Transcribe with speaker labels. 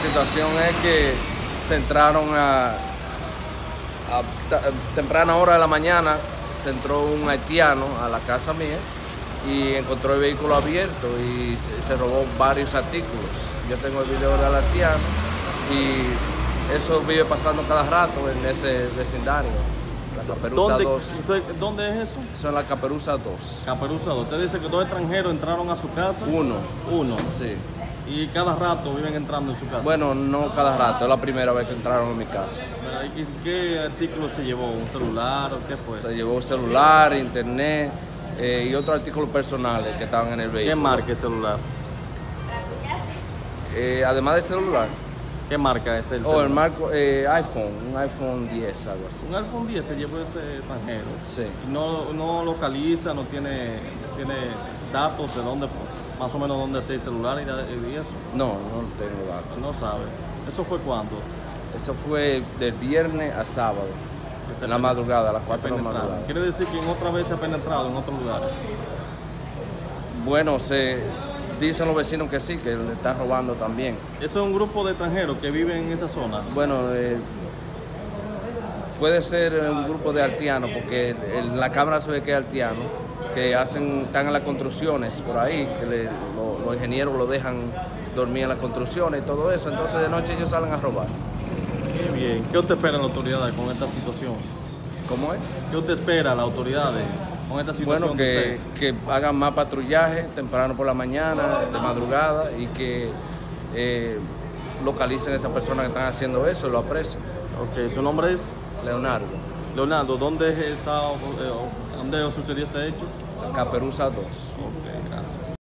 Speaker 1: situación es que se entraron a, temprana hora de la mañana, se entró un haitiano a la casa mía y encontró el vehículo abierto y se, se robó varios artículos. Yo tengo el video del haitiano y eso vive pasando cada rato en ese vecindario, la Caperuza
Speaker 2: ¿Dónde,
Speaker 1: 2.
Speaker 2: usted- ¿Dónde es eso?
Speaker 1: Eso es la Caperuza 2.
Speaker 2: Caperuza. Usted dice que dos extranjeros entraron a su casa.
Speaker 1: Uno,
Speaker 2: Uno.
Speaker 1: sí.
Speaker 2: Y cada rato viven entrando en su casa.
Speaker 1: Bueno, no cada rato, es la primera vez que entraron en mi casa.
Speaker 2: Mira, ¿y ¿Qué, qué artículo se llevó? ¿Un celular o qué fue?
Speaker 1: Se llevó celular, internet eh, y otros artículos personales que estaban en el
Speaker 2: ¿Qué
Speaker 1: vehículo.
Speaker 2: marca el celular?
Speaker 1: Eh, además del celular,
Speaker 2: ¿Qué marca es el
Speaker 1: o el
Speaker 2: celular?
Speaker 1: marco eh, iPhone, un iPhone 10, algo así.
Speaker 2: Un iPhone 10 se llevó ese extranjero.
Speaker 1: Sí.
Speaker 2: Y no, no localiza, no tiene, tiene datos de dónde, más o menos dónde está el celular y, eso.
Speaker 1: No, no tengo datos.
Speaker 2: No sabe. ¿Eso fue cuándo?
Speaker 1: Eso fue del viernes a sábado, en la madrugada, a las 4 de la madrugada.
Speaker 2: Quiere decir que en otra vez se ha penetrado en otros lugares.
Speaker 1: Bueno, se dicen los vecinos que sí, que le están robando también.
Speaker 2: Eso es un grupo de extranjeros que viven en esa zona.
Speaker 1: Bueno, eh, puede ser un grupo de haitianos, porque en la cámara se ve que es haitiano, que hacen, están en las construcciones por ahí, que le- lo- los ingenieros lo dejan dormir en las construcciones y todo eso, entonces de noche ellos salen a robar.
Speaker 2: Qué bien. ¿Qué usted espera las autoridades con esta situación?
Speaker 1: ¿Cómo es?
Speaker 2: ¿Qué usted espera las autoridades con esta situación?
Speaker 1: Bueno, que, que hagan más patrullaje temprano por la mañana, de madrugada, y que eh, localicen a esas personas que están haciendo eso y lo aprecien.
Speaker 2: Ok, ¿su nombre es?
Speaker 1: Leonardo,
Speaker 2: Leonardo, ¿dónde está, ¿Dónde sucedió este hecho?
Speaker 1: Caperuza 2.
Speaker 2: Ok, gracias.